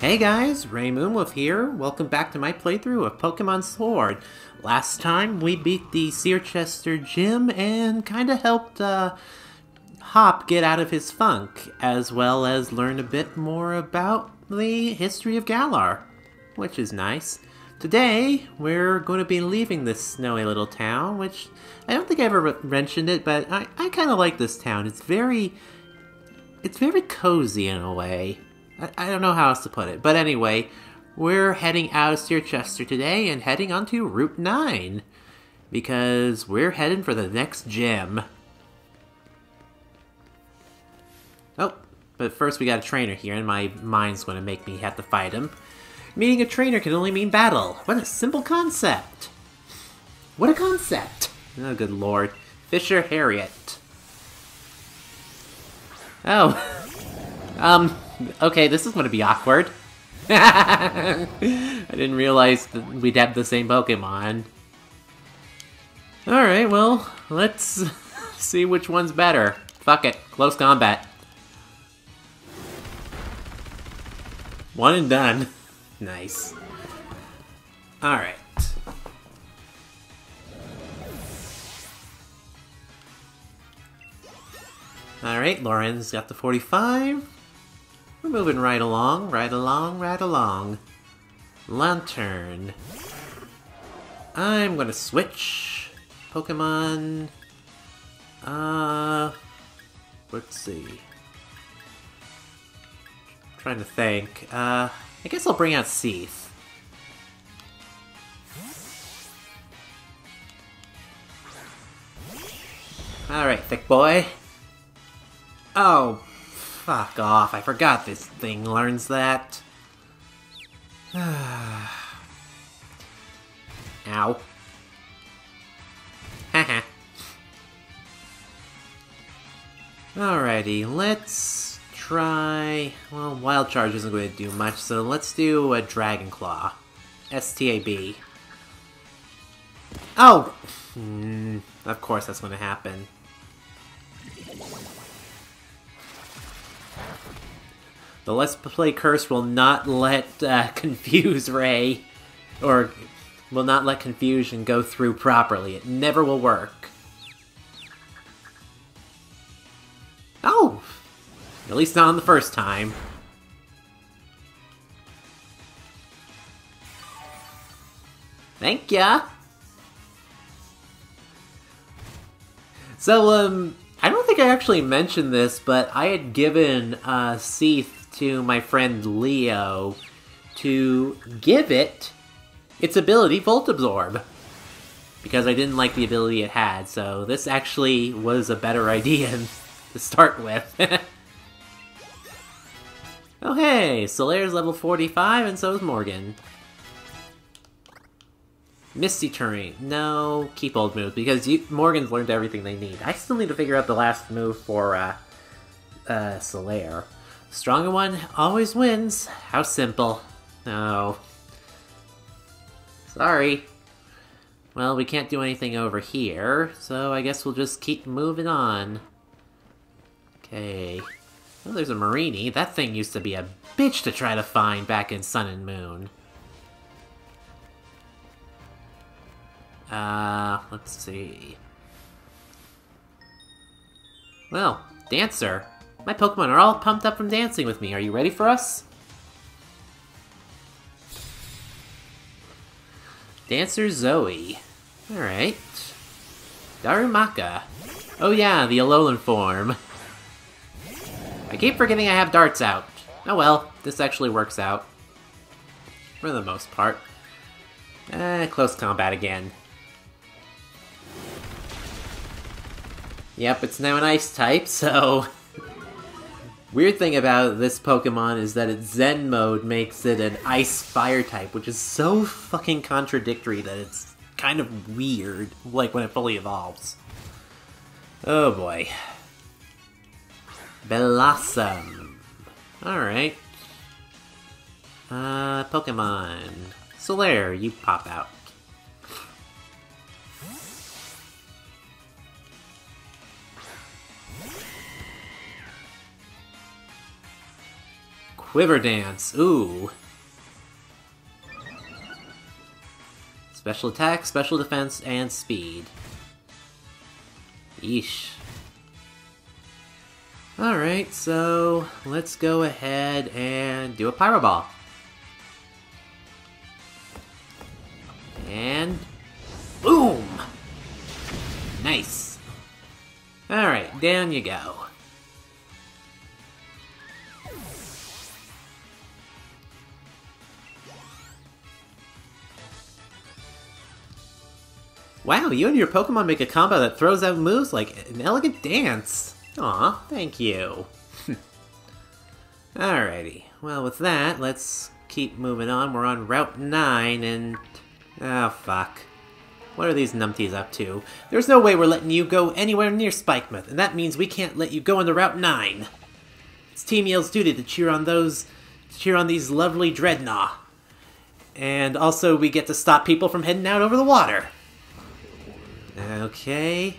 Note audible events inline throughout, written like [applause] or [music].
Hey guys, Rei Moonwuff here. Welcome back to my playthrough of Pokemon Sword. Last time we beat the Circhester gym and kinda helped uh, Hop get out of his funk, as well as learn a bit more about the history of Galar, which is nice. Today, we're going to be leaving this snowy little town, which I don't think I ever mentioned it, but I, I kind of like this town. It's very, it's very cozy in a way. I, don't know how else to put it. But anyway, we're heading out of Circhester today and heading onto Route 9. Because we're heading for the next gym. Oh, but first we got a trainer here, and my mind's going to make me have to fight him. Meeting a trainer can only mean battle. What a simple concept. What a concept. Oh, good lord. Fisher Harriet. Oh. [laughs] um, okay, this is to be awkward. [laughs] I didn't realize that we'd have the same Pokemon. Alright, well, let's [laughs] see which one's better. Fuck it, close combat. One and done. [laughs] Nice. Alright. Alright, Lorenz got the 45. We're moving right along, right along, right along. Lanturn. I'm gonna switch Pokemon. Uh, let's see. I'm trying to think. Uh, I guess I'll bring out Seath. Alright, thick boy. Oh, fuck off. I forgot this thing learns that. [sighs] Ow. Haha. [laughs] Alrighty, let's try... Well, Wild Charge isn't going to do much, so let's do a Dragon Claw. S-T-A-B. Oh! Mm, of course that's going to happen. The Let's Play Curse will not let uh, [laughs] confuse Ray, or will not let confusion go through properly. It never will work. Oh! At least not on the first time. Thank ya! So, um, I don't think I actually mentioned this, but I had given uh, Seath to my friend Leo to give it its ability Volt Absorb. Because I didn't like the ability it had, so this actually was a better [laughs] idea to start with. [laughs] oh hey, Solaire's level 45 and so is Morgan. Misty Terrain. No, keep old moves, because you, Morgan's learned everything they need. I still need to figure out the last move for uh, uh, Solaire. Stronger one always wins. How simple. No. Sorry. Well, we can't do anything over here, so I guess we'll just keep moving on. Okay. Oh, there's a Mareanie. That thing used to be a bitch to try to find back in Sun and Moon. Uh, let's see. Well, Dancer. My Pokemon are all pumped up from dancing with me. Are you ready for us? Dancer Zoe. Alright. Darumaka. Oh yeah, the Alolan form. I keep forgetting I have darts out. Oh well, this actually works out. For the most part. Eh, close combat again. Yep, it's now an ice type, [laughs] so... Weird thing about this Pokemon is that its Zen mode makes it an ice fire type, which is so fucking contradictory that it's kind of weird, like when it fully evolves. Oh boy. Bellossom. Alright. Uh, Pokemon. Solaire, you pop out. Quiver Dance. Ooh. Special attack, special defense, and speed. Yeesh. Alright, so let's go ahead and do a Pyro Ball. And... Boom! Nice. Alright, down you go. Wow, you and your Pokemon make a combo that throws out moves like an elegant dance. Aw, thank you. [laughs] Alrighty, well with that, let's keep moving on. We're on Route 9 and... Oh, fuck. What are these numpties up to? There's no way we're letting you go anywhere near Spikemuth, and that means we can't let you go on the Route 9. It's Team Yell's duty to cheer on those... to cheer on these lovely Drednaw. And also, we get to stop people from heading out over the water. Okay.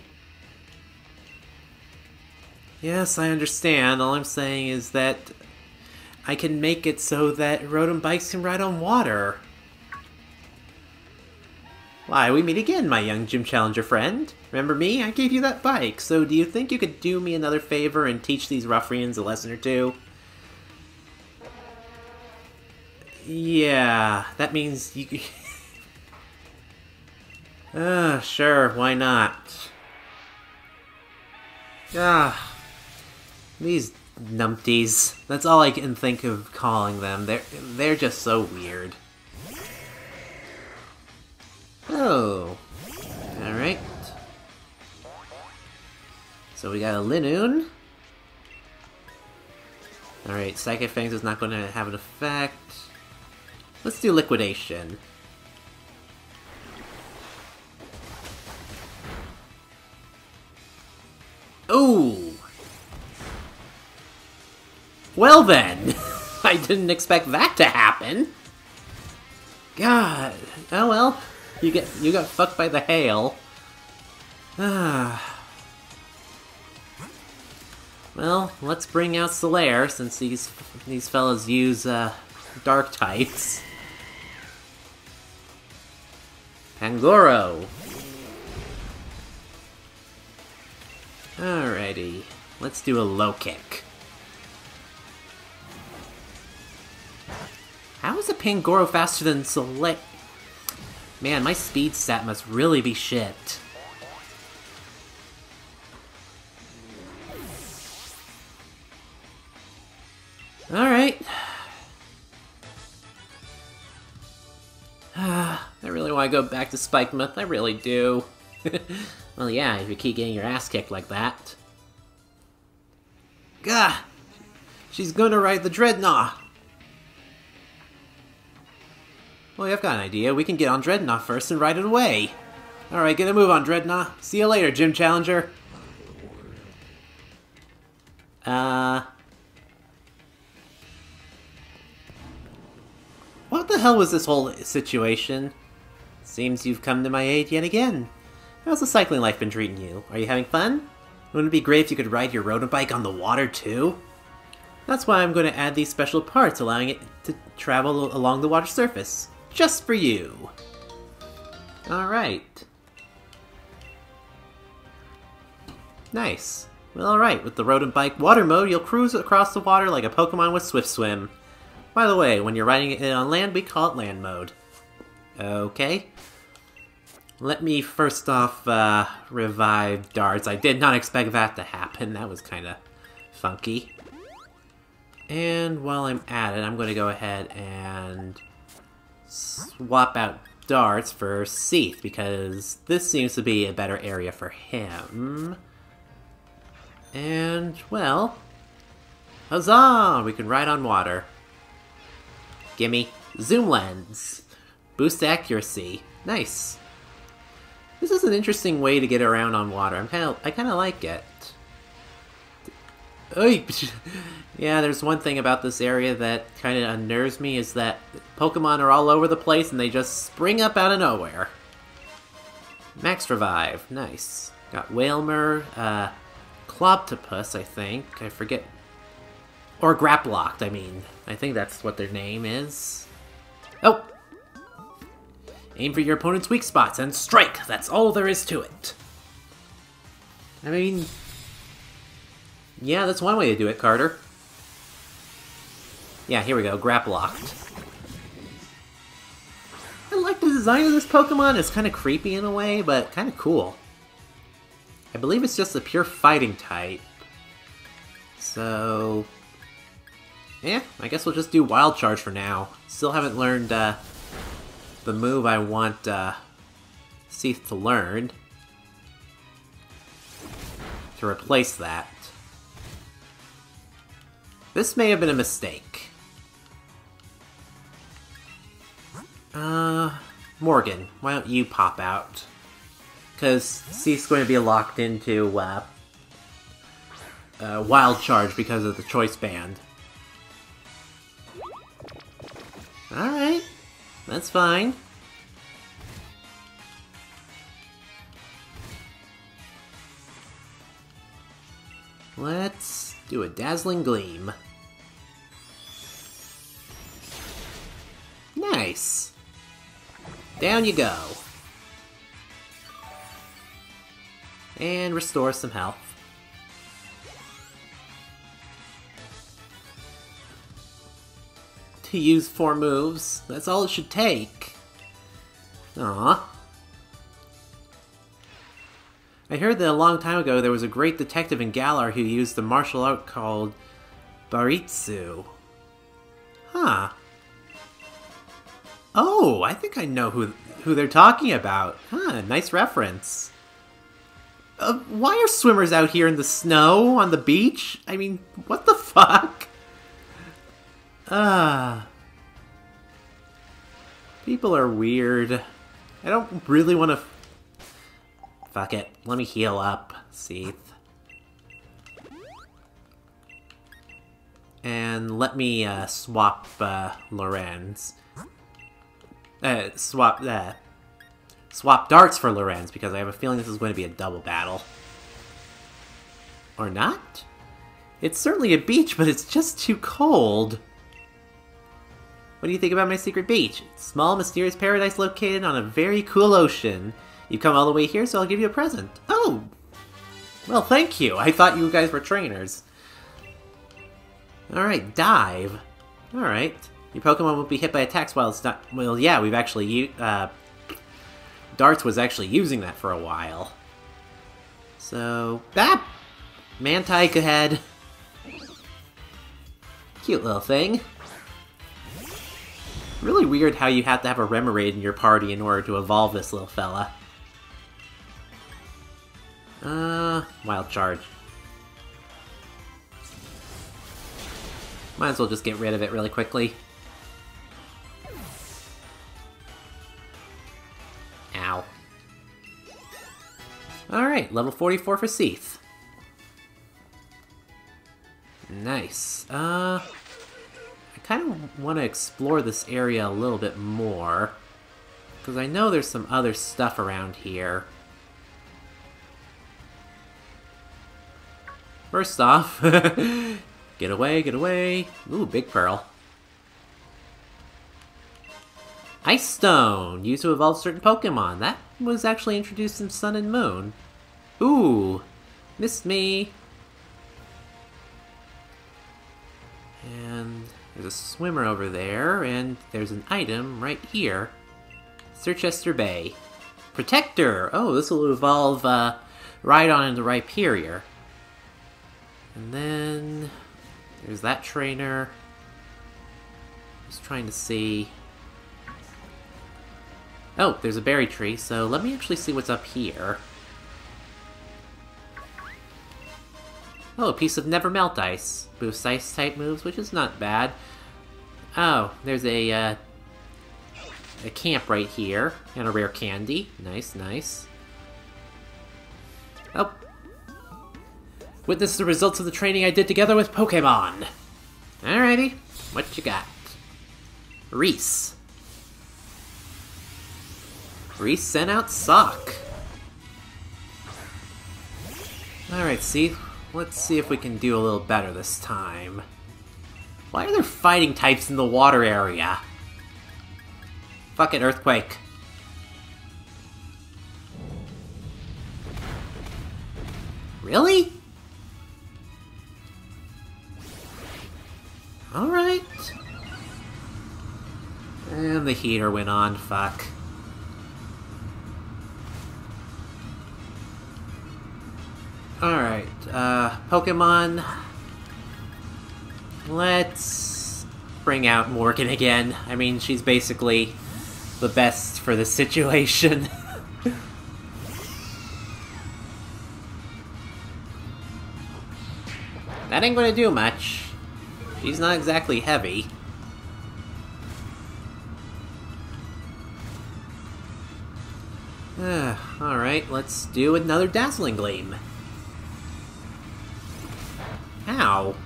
Yes, I understand. All I'm saying is that I can make it so that Rotom bikes can ride on water. Why, we meet again, my young gym challenger friend. Remember me? I gave you that bike, so do you think you could do me another favor and teach these ruffians a lesson or two? Yeah, that means you... [laughs] Ah, uh, sure, why not? Ah, these numpties. That's all I can think of calling them. They're they're just so weird. Oh, all right. So we got a Linoone. All right, Psychic Fangs is not going to have an effect. Let's do Liquidation. Oh! Well then, [laughs] I didn't expect that to happen. God, oh well, you get you got fucked by the hail. Ah. [sighs] Well, let's bring out Solaire since these these fellas use uh, dark types. Pangoro. Alrighty, let's do a low kick. How is a Pangoro faster than Solaire? Man, my speed stat must really be shit. Alright. [sighs] I really want to go back to Spikemuth, I really do. [laughs] Well, yeah, if you keep getting your ass kicked like that. Gah! She's gonna ride the Drednaw! Well, I've got an idea. We can get on Drednaw first and ride it away. Alright, get a move on, Drednaw. See you later, Gym Challenger. Uh... What the hell was this whole situation? Seems you've come to my aid yet again. How's the cycling life been treating you? Are you having fun? Wouldn't it be great if you could ride your road bike on the water too? That's why I'm going to add these special parts allowing it to travel along the water surface. Just for you. Alright. Nice. Well, alright, with the Rotom Bike water mode, you'll cruise across the water like a Pokemon with Swift Swim. By the way, when you're riding it on land, we call it land mode. Okay. Let me first off uh, revive darts. I did not expect that to happen. That was kind of funky. And while I'm at it, I'm going to go ahead and swap out darts for Seath, because this seems to be a better area for him. And, well, huzzah! We can ride on water. Gimme. Zoom lens. Boost accuracy. Nice. This is an interesting way to get around on water. I'm kind of, I kind of like it. [laughs] yeah, there's one thing about this area that kind of unnerves me is that Pokemon are all over the place and they just spring up out of nowhere. Max Revive, nice. Got Wailmer, uh, Clobbopus, I think. I forget. Or Grapploct, I mean. I think that's what their name is. Oh! Aim for your opponent's weak spots and strike! That's all there is to it. I mean... Yeah, that's one way to do it, Carter. Yeah, here we go, Grapploct. I like the design of this Pokemon. It's kind of creepy in a way, but kind of cool. I believe it's just a pure fighting type. So... Yeah, I guess we'll just do Wild Charge for now. Still haven't learned uh, the move I want uh, Seath to learn. To replace that. This may have been a mistake. Uh, Morgan, why don't you pop out? Because Seath's going to be locked into uh, uh, Wild Charge because of the Choice Band. Alright, that's fine. Let's do a Dazzling Gleam. Nice! Down you go. And restore some health. To use four moves, that's all it should take. Aww. I heard that a long time ago there was a great detective in Galar who used the martial art called Baritsu. Huh. Oh, I think I know who who they're talking about. Huh, nice reference. Uh, why are swimmers out here in the snow on the beach? I mean, what the [laughs] fuck? Ah. People are weird. I don't really want to... Fuck it. Let me heal up, Seath. And let me uh, swap uh, Lorenz. Uh, swap, uh, swap darts for Lorenz, because I have a feeling this is going to be a double battle. Or not? It's certainly a beach, but it's just too cold. What do you think about my secret beach? Small, mysterious paradise located on a very cool ocean. You've come all the way here, so I'll give you a present. Oh! Well, thank you. I thought you guys were trainers. Alright, dive. Alright. Your Pokemon won't be hit by attacks while it's not... Well, yeah, we've actually... Uh, Darts was actually using that for a while. So... Ah! Mantyke ahead. Cute little thing. Really weird how you have to have a Remoraid in your party in order to evolve this little fella. Uh, Wild Charge. Might as well just get rid of it really quickly. Ow. Alright, level 44 for Seath. Nice. Uh, kind of want to explore this area a little bit more. Because I know there's some other stuff around here. First off, [laughs] get away, get away. Ooh, big pearl. Ice Stone, used to evolve certain Pokemon. That was actually introduced in Sun and Moon. Ooh, missed me. There's a swimmer over there, and there's an item right here. Circhester Bay. Protector! Oh, this will evolve uh, Rhydon into Rhyperior. And then there's that trainer. Just trying to see. Oh, there's a berry tree, so let me actually see what's up here. Oh, a piece of Never Melt Ice. Boosts ice type moves, which is not bad. Oh, there's a, uh, a camp right here, and a rare candy. Nice, nice. Oh, Witness the results of the training I did together with Pokemon. Alrighty, what you got? Reese. Reese sent out Sock. Alright, see, let's see if we can do a little better this time. Why are there fighting types in the water area? Fuck it, Earthquake. Really? Alright. And the heater went on, fuck. Alright, uh, Pokemon. Let's bring out Morgan again. I mean, she's basically the best for the situation. [laughs] that ain't gonna do much. She's not exactly heavy. [sighs] Alright, let's do another Dazzling Gleam. Ow.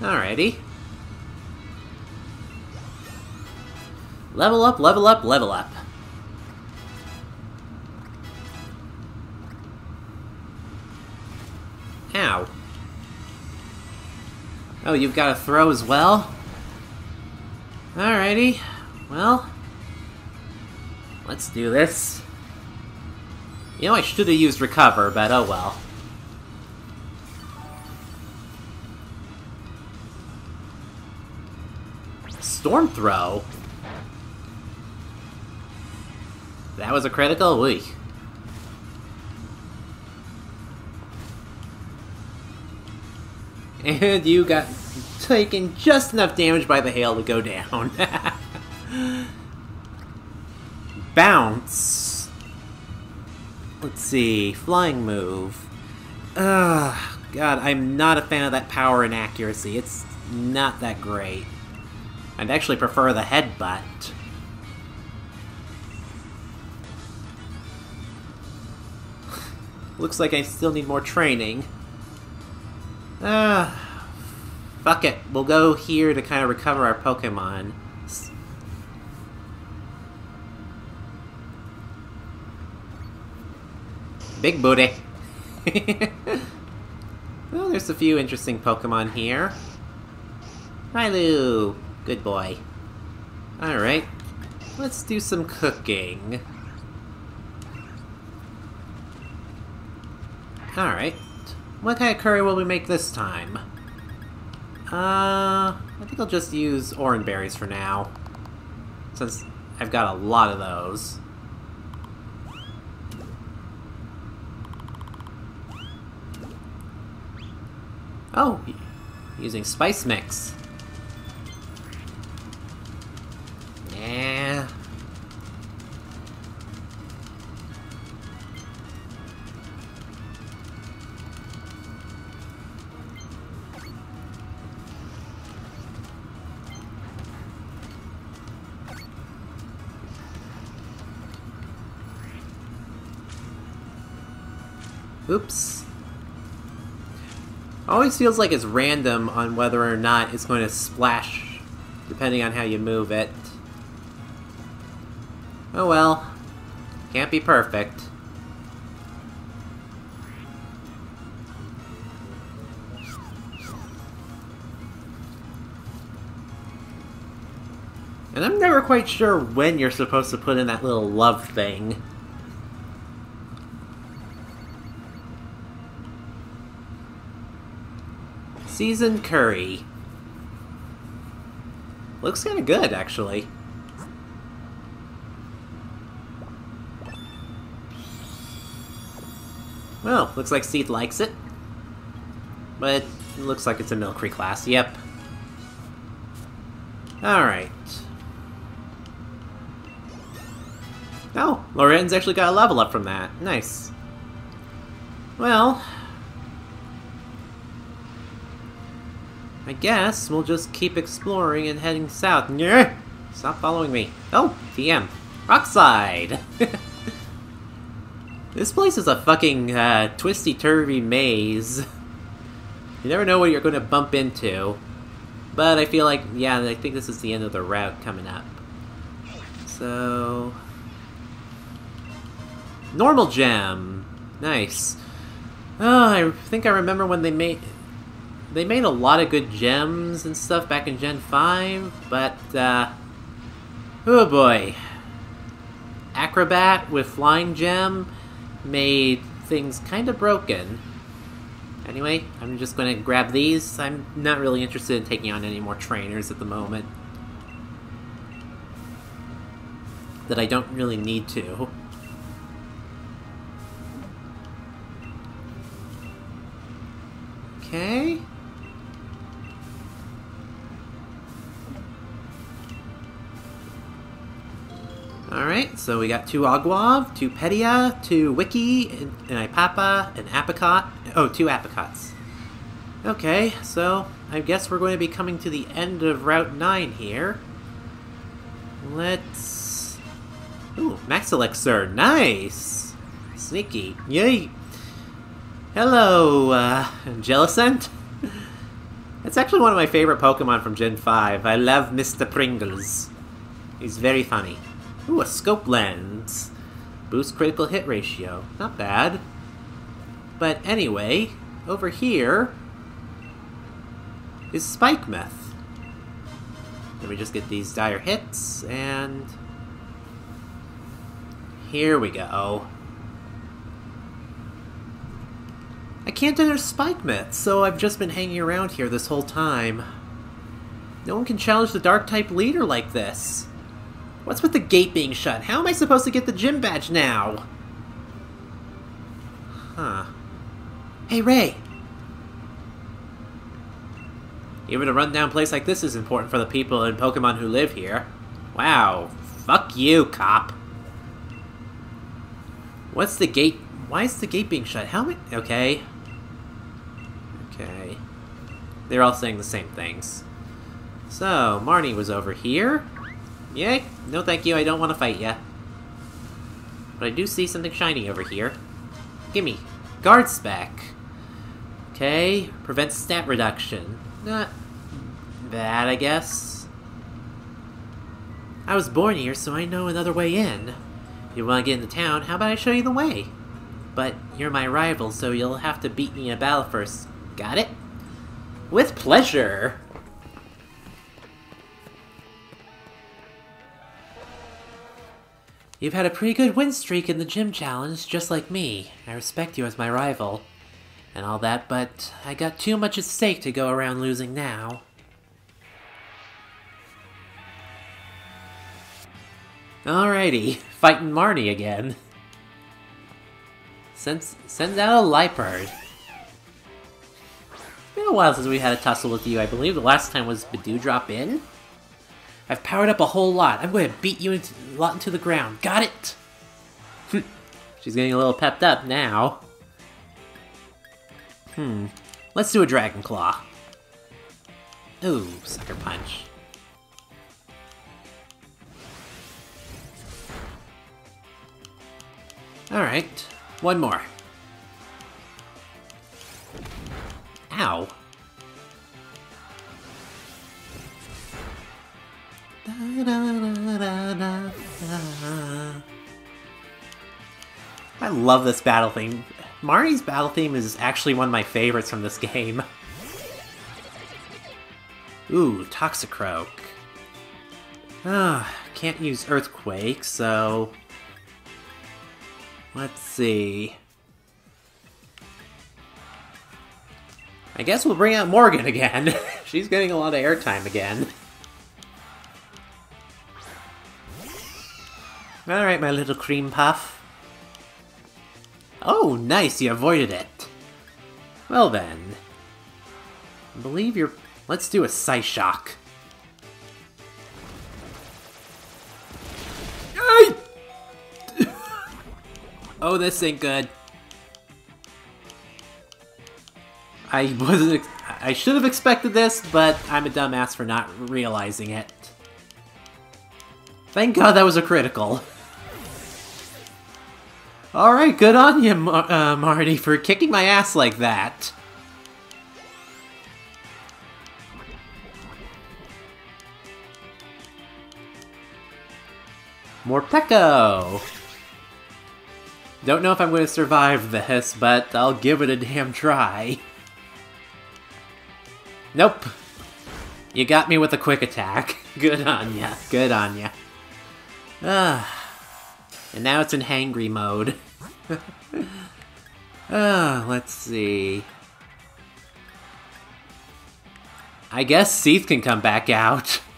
Alrighty. Level up, level up, level up. Ow. Oh, you've got a throw as well? Alrighty. Well, let's do this. You know, I should have used recover, but oh well. Storm throw? That was a critical? Weak. [laughs] And you got taken just enough damage by the hail to go down. [laughs] Bounce. Let's see. Flying move. Ugh. God, I'm not a fan of that power and accuracy. It's not that great. I'd actually prefer the headbutt. [laughs] Looks like I still need more training. Ah, fuck it. We'll go here to kind of recover our Pokemon. Big booty. [laughs] well, there's a few interesting Pokemon here. Riolu! Good boy. Alright. Let's do some cooking. Alright. What kind of curry will we make this time? Uh, I think I'll just use orange berries for now. Since I've got a lot of those. Oh, using spice mix. Always feels like it's random on whether or not it's going to splash, depending on how you move it. Oh well. Can't be perfect. And I'm never quite sure when you're supposed to put in that little love thing. Seasoned curry. Looks kind of good, actually. Well, looks like Seed likes it. But it looks like it's a Milcery class, yep. Alright. Oh, Lorenz actually got a level up from that. Nice. Well, I guess we'll just keep exploring and heading south. Yeah. Stop following me. Oh, TM. Rock Slide! [laughs] this place is a fucking uh, twisty-turvy maze. You never know what you're going to bump into. But I feel like, yeah, I think this is the end of the route coming up. So... Normal gem. Nice. Oh, I think I remember when they made... They made a lot of good gems and stuff back in Gen 5, but, uh... Oh boy. Acrobat with Flying Gem made things kind of broken. Anyway, I'm just going to grab these. I'm not really interested in taking on any more trainers at the moment. That I don't really need to. Okay. Alright, so we got two Aguav, two Pecha, two Wiki, an Iapapa, an Apricot. Oh, two Apricots. Okay, so I guess we're going to be coming to the end of Route 9 here. Let's... Ooh, Max Elixir, nice! Sneaky, yay! Hello, uh, Jellicent? [laughs] That's actually one of my favorite Pokemon from Gen 5. I love Mr. Pringles. He's very funny. Ooh, a scope lens. Boost critical hit ratio. Not bad. But anyway, over here is Spikemuth. Let me just get these dire hits, and... Here we go. I can't enter Spikemuth, so I've just been hanging around here this whole time. No one can challenge the Dark-type leader like this. What's with the gate being shut? How am I supposed to get the gym badge now? Huh. Hey, Rei! Even a rundown place like this is important for the people and Pokemon who live here. Wow. Fuck you, cop. What's the gate... Why is the gate being shut? How. Okay. Okay. They're all saying the same things. So, Marnie was over here. Yay! No thank you, I don't want to fight ya. But I do see something shiny over here. Gimme. Guard spec. Okay, prevents stat reduction. Not bad, I guess. I was born here, so I know another way in. If you want to get into town, how about I show you the way? But you're my rival, so you'll have to beat me in a battle first. Got it? With pleasure! You've had a pretty good win streak in the gym challenge, just like me. I respect you as my rival. And all that, but I got too much at stake to go around losing now. Alrighty, [laughs] fighting Marnie again. Sends, sends out a Liepard. It's been a while since we had a tussle with you. I believe the last time was Bidoo Drop in? I've powered up a whole lot. I'm going to beat you into, lot into the ground. Got it? She's getting a little pepped up now. Hmm. Let's do a Dragon Claw. Ooh, Sucker Punch. Alright, one more. Ow. Love this battle theme. Marnie's battle theme is actually one of my favorites from this game. Ooh, Toxicroak. Ah, can't use Earthquake, so... Let's see... I guess we'll bring out Morgan again. [laughs] She's getting a lot of airtime again. Alright, my little cream puff. Oh, nice, you avoided it. Well then. I believe you're... Let's do a Psy Psyshock. [laughs] oh, this ain't good. I wasn't... I should have expected this, but I'm a dumbass for not realizing it. Thank god that was a critical. [laughs] Alright, good on you, Mar uh, Marty, for kicking my ass like that. Morpeko! Don't know if I'm going to survive this, but I'll give it a damn try. Nope. You got me with a quick attack. [laughs] Good on ya. Good on ya. Ah. And now it's in hangry mode. [laughs] ah, let's see. I guess Seath can come back out. [laughs]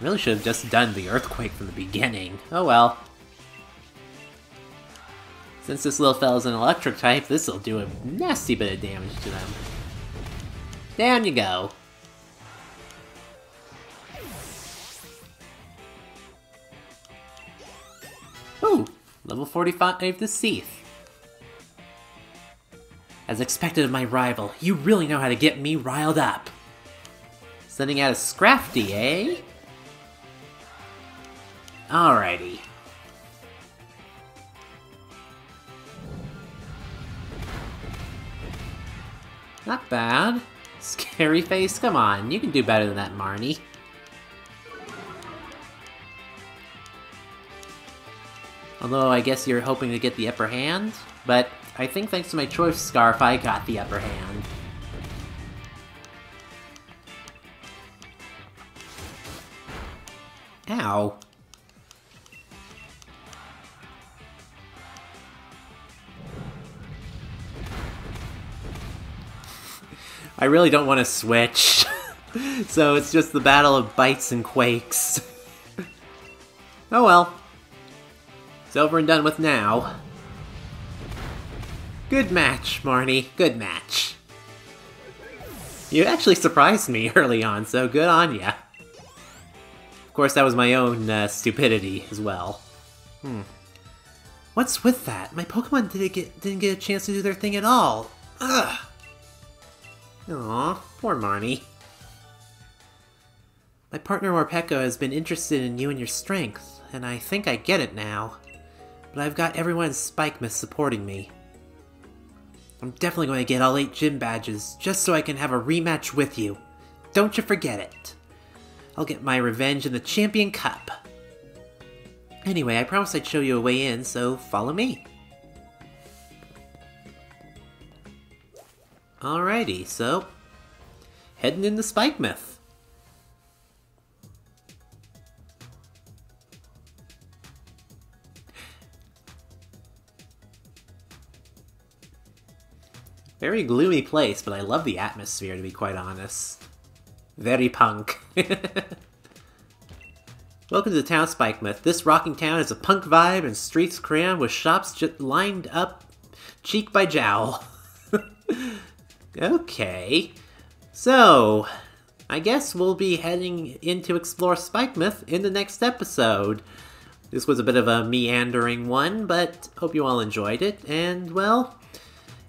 Really should have just done the Earthquake from the beginning. Oh well. Since this little fella's an electric type, this'll do a nasty bit of damage to them. Down you go. Level 45 the Seath. As expected of my rival, you really know how to get me riled up. Sending out a Scrafty, eh? Alrighty. Not bad. Scary face, come on, you can do better than that, Marnie. Although I guess you're hoping to get the upper hand, but I think thanks to my choice scarf, I got the upper hand. Ow. [laughs] I really don't want to switch. [laughs] so it's just the battle of bites and quakes. [laughs] oh well. It's over and done with now. Good match, Marnie. Good match. You actually surprised me [laughs] early on, so good on ya. Of course, that was my own uh, stupidity as well. Hmm. What's with that? My Pokemon didn't get didn't get a chance to do their thing at all. Ugh. Aw, poor Marnie. My partner Morpeko has been interested in you and your strength, and I think I get it now. But I've got everyone in Spikemuth supporting me. I'm definitely going to get all 8 gym badges, just so I can have a rematch with you. Don't you forget it. I'll get my revenge in the Champion Cup. Anyway, I promised I'd show you a way in, so follow me. Alrighty, so heading into Spikemuth. Very gloomy place, but I love the atmosphere, to be quite honest. Very punk. [laughs] Welcome to the town Spikemuth. This rocking town has a punk vibe and streets crammed with shops lined up cheek by jowl. [laughs] Okay. So, I guess we'll be heading in to explore Spikemuth in the next episode. This was a bit of a meandering one, but hope you all enjoyed it. And, well,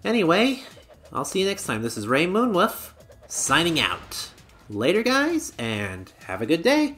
anyway, I'll see you next time. This is Rei Moonwuff, signing out. Later, guys, and have a good day.